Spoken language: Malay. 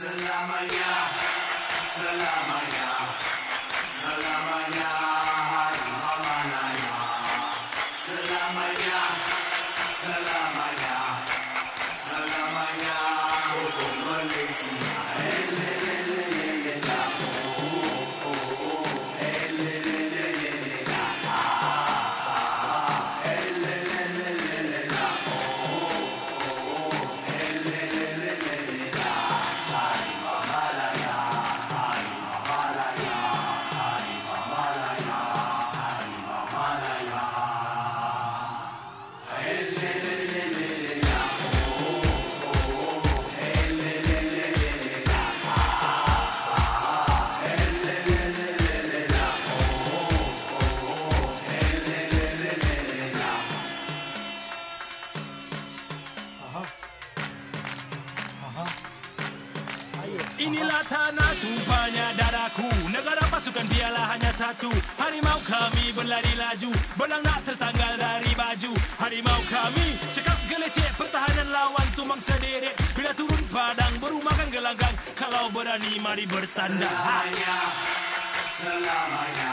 Salamaya, salamaya, salamaya, Selamaya, Salamaya, salamaya, salamaya, Selamaya, Malaysia, Inilah tanah tumpahnya darahku Negara pasukan biarlah hanya satu. Harimau kami berlari laju. Belang nak tertanggal dari baju. Harimau kami cekap gelecek Pertahanan lawan tumbang sendiri Bila turun padang berumahkan gelanggang. Kalau berani mari bertanda. Selamanya, selamanya,